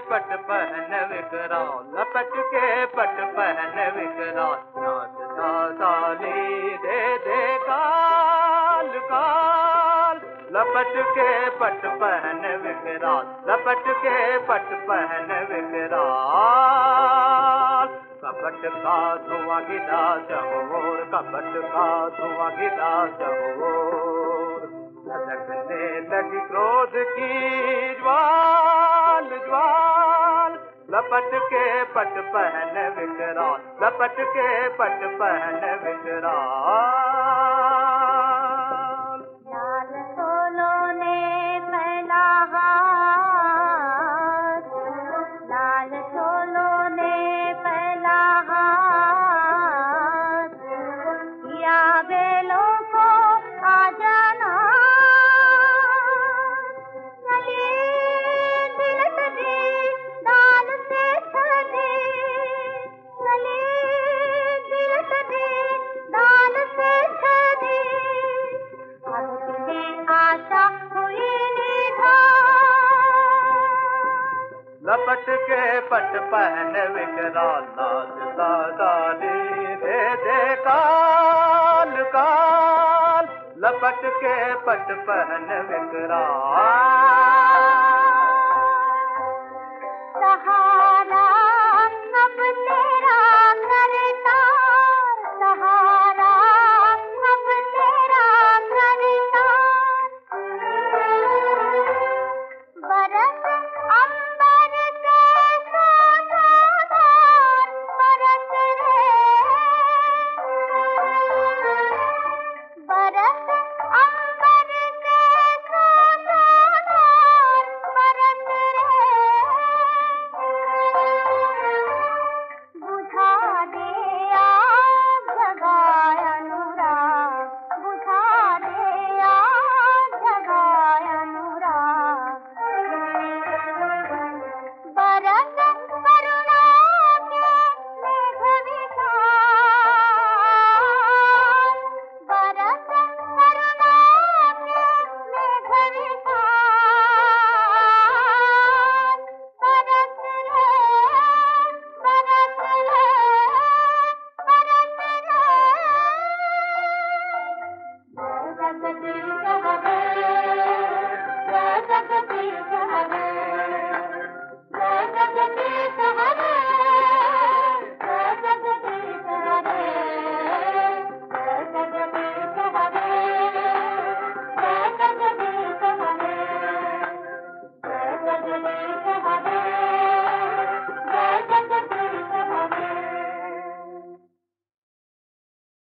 पट पहन विकराल लपट के पट पहन विकराल दे दे काल काल। लपट के पट पहन विकराल लपट के पट पहन विकराल कपट का धुआ गिरा जहोर, कपट का धुआ गिरा जहोर। लगने लगी क्रोध की ज्वार लपट के पट पहन विचरा लपट के पट पहन विकराल लपट के पट पहन विकराल नाच दादाली दे दे काल काल। लपट के पट पहन विकराल